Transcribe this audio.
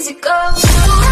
easy go.